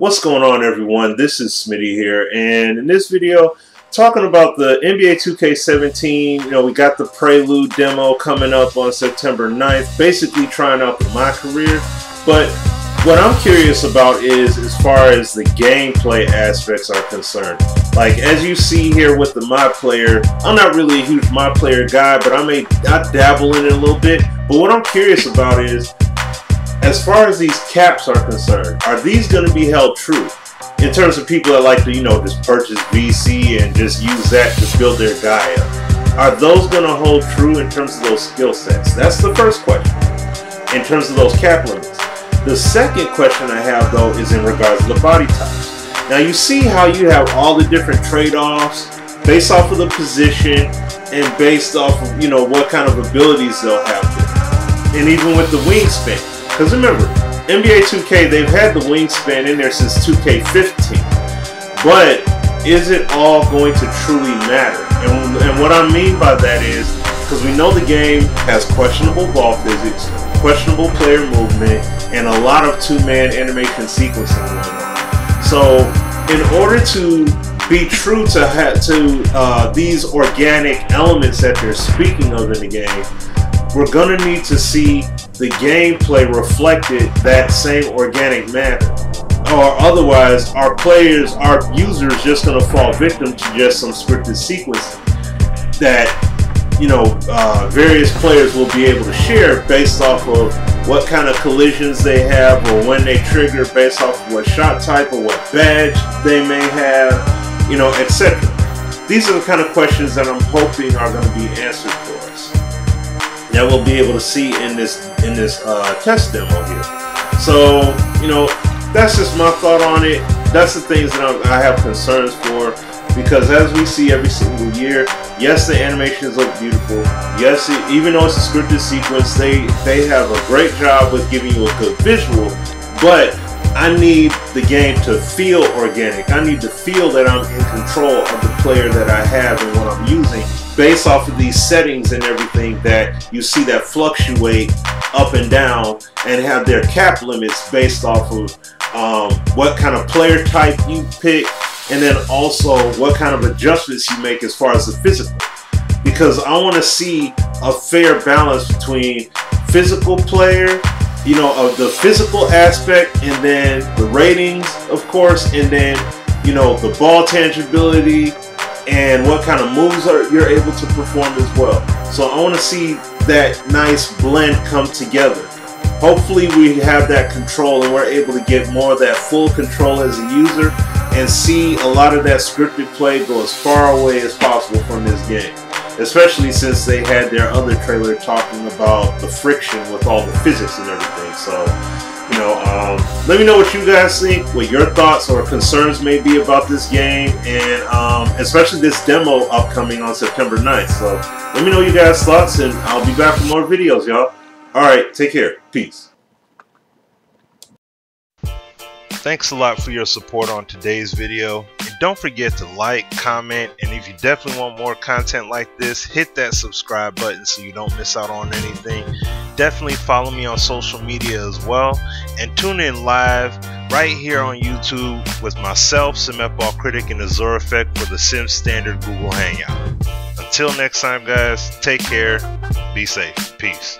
What's going on everyone? This is Smitty here and in this video talking about the NBA 2K17 you know we got the Prelude demo coming up on September 9th basically trying out my career but what I'm curious about is as far as the gameplay aspects are concerned. Like as you see here with the my player, I'm not really a huge my player guy, but I may I dabble in it a little bit. But what I'm curious about is as far as these caps are concerned, are these going to be held true? In terms of people that like to, you know, just purchase VC and just use that to build their guy up. Are those going to hold true in terms of those skill sets? That's the first question. In terms of those cap limits. The second question I have though is in regards to the body types. Now you see how you have all the different trade-offs based off of the position and based off of, you know, what kind of abilities they'll have there. And even with the wingspan. Because remember, NBA 2K, they've had the wingspan in there since 2K15. But is it all going to truly matter? And, and what I mean by that is, because we know the game has questionable ball physics, questionable player movement, and a lot of two-man animation sequencing going on. So, in order to be true to to uh, these organic elements that they're speaking of in the game, we're gonna need to see the gameplay reflected that same organic matter. Or otherwise, our players, our users, just gonna fall victim to just some scripted sequence that you know, uh, various players will be able to share based off of what kind of collisions they have or when they trigger based off of what shot type or what badge they may have, you know, etc. These are the kind of questions that I'm hoping are going to be answered for. That we'll be able to see in this in this uh, test demo here. So, you know, that's just my thought on it. That's the things that I'm, I have concerns for because as we see every single year, yes, the animations look beautiful. Yes, it, even though it's a scripted sequence, they they have a great job with giving you a good visual. But I need the game to feel organic. I need to feel that I'm in control of the player that I have and what I'm using based off of these settings and everything that you see that fluctuate up and down and have their cap limits based off of um, what kind of player type you pick and then also what kind of adjustments you make as far as the physical. Because I want to see a fair balance between physical player, you know, of the physical aspect, and then the ratings, of course, and then you know the ball tangibility and what kind of moves are you're able to perform as well. So I want to see that nice blend come together. Hopefully we have that control and we're able to get more of that full control as a user and see a lot of that scripted play go as far away as possible from this game. Especially since they had their other trailer talking about the friction with all the physics and everything. So, you know, um, let me know what you guys think, what your thoughts or concerns may be about this game, and um, especially this demo upcoming on September 9th. So, let me know you guys' thoughts, and I'll be back for more videos, y'all. Alright, take care. Peace. Thanks a lot for your support on today's video. And don't forget to like, comment, and if you definitely want more content like this, hit that subscribe button so you don't miss out on anything. Definitely follow me on social media as well. And tune in live right here on YouTube with myself, SimFBall Critic, and Azure Effect for the Sim Standard Google Hangout. Until next time, guys, take care, be safe, peace.